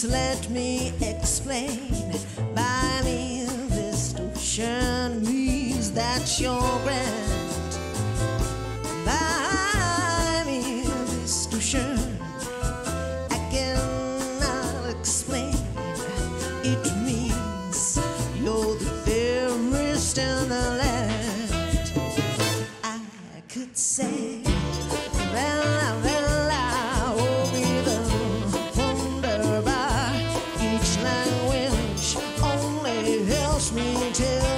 Please let me explain. Ocean means that you're grand. Buy me this ocean. I cannot explain. It means you're the fairest in the land. I could say, well, well, I the wonder by each language only helps me tell